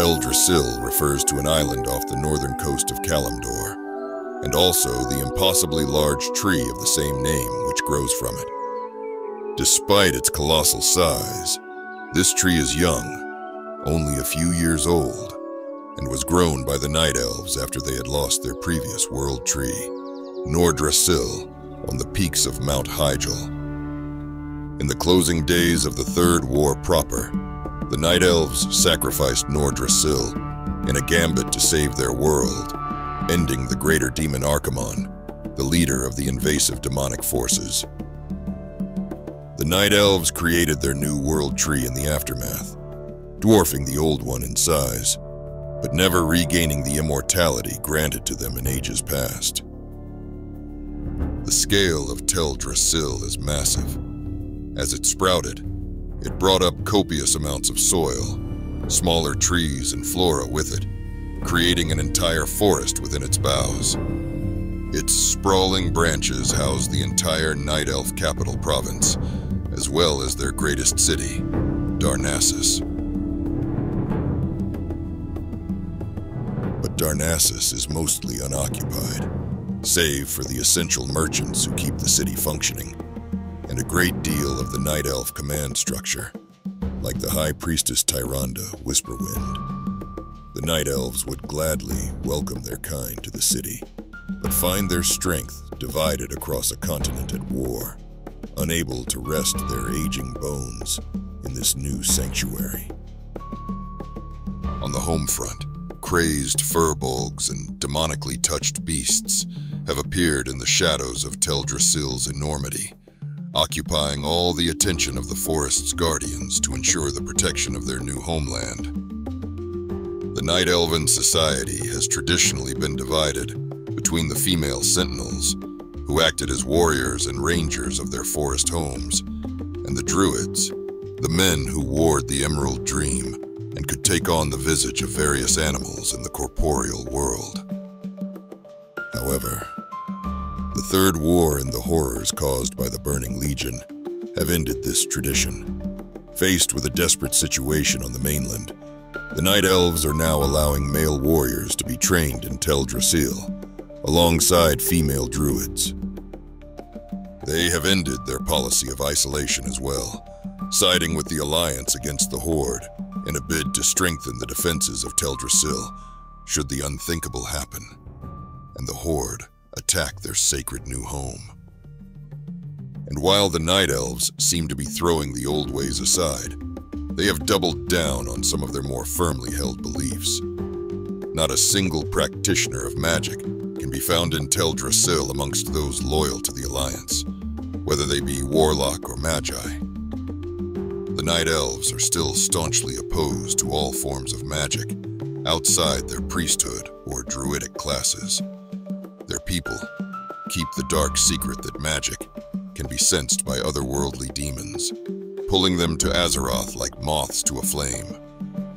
Tel refers to an island off the northern coast of Kalimdor, and also the impossibly large tree of the same name which grows from it. Despite its colossal size, this tree is young, only a few years old, and was grown by the Night Elves after they had lost their previous world tree, Nordrassil, on the peaks of Mount Hyjal. In the closing days of the Third War proper, the Night Elves sacrificed Nordrassil in a gambit to save their world, ending the greater demon Archimonde, the leader of the invasive demonic forces. The Night Elves created their new world tree in the aftermath, dwarfing the old one in size, but never regaining the immortality granted to them in ages past. The scale of Teldrassil is massive. As it sprouted, it brought up copious amounts of soil, smaller trees and flora with it, creating an entire forest within its boughs. Its sprawling branches house the entire Night Elf capital province, as well as their greatest city, Darnassus. But Darnassus is mostly unoccupied, save for the essential merchants who keep the city functioning, and a great deal of the Night Elf command structure, like the High Priestess Tyrande Whisperwind. The Night Elves would gladly welcome their kind to the city, but find their strength divided across a continent at war, unable to rest their aging bones in this new sanctuary. On the home front, crazed furbolgs and demonically touched beasts have appeared in the shadows of Teldrassil's enormity, occupying all the attention of the forest's guardians to ensure the protection of their new homeland. The Night Elven Society has traditionally been divided between the female sentinels, who acted as warriors and rangers of their forest homes, and the druids, the men who ward the Emerald Dream and could take on the visage of various animals in the corporeal world. However, Third War and the horrors caused by the Burning Legion have ended this tradition. Faced with a desperate situation on the mainland, the Night Elves are now allowing male warriors to be trained in Teldrassil, alongside female druids. They have ended their policy of isolation as well, siding with the Alliance against the Horde in a bid to strengthen the defenses of Teldrassil should the unthinkable happen, and the Horde attack their sacred new home. And while the Night Elves seem to be throwing the old ways aside, they have doubled down on some of their more firmly held beliefs. Not a single practitioner of magic can be found in Teldrassil amongst those loyal to the Alliance, whether they be warlock or magi. The Night Elves are still staunchly opposed to all forms of magic outside their priesthood or druidic classes. Their people keep the dark secret that magic can be sensed by otherworldly demons, pulling them to Azeroth like moths to a flame,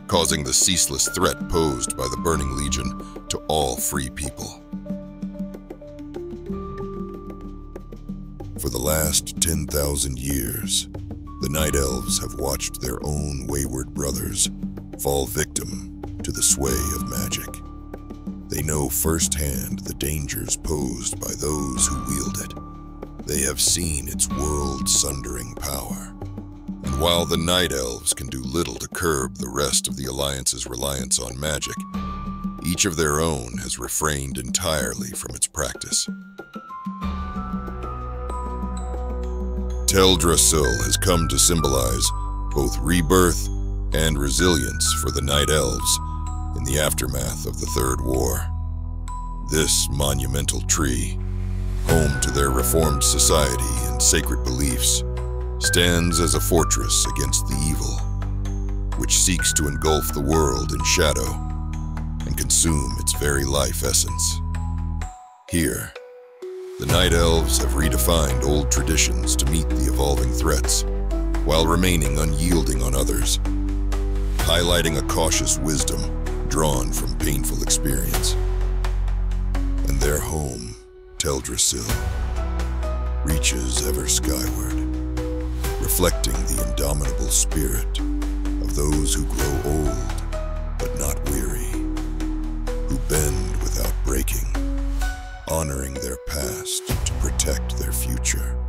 causing the ceaseless threat posed by the Burning Legion to all free people. For the last 10,000 years, the Night Elves have watched their own wayward brothers fall victim to the sway of magic. They know firsthand the dangers posed by those who wield it. They have seen its world-sundering power. And while the Night Elves can do little to curb the rest of the Alliance's reliance on magic, each of their own has refrained entirely from its practice. Teldrassil has come to symbolize both rebirth and resilience for the Night Elves in the aftermath of the Third War. This monumental tree, home to their reformed society and sacred beliefs, stands as a fortress against the evil, which seeks to engulf the world in shadow and consume its very life essence. Here, the Night Elves have redefined old traditions to meet the evolving threats, while remaining unyielding on others, highlighting a cautious wisdom drawn from painful experience. And their home, Teldrassil, reaches ever skyward, reflecting the indomitable spirit of those who grow old but not weary, who bend without breaking, honoring their past to protect their future.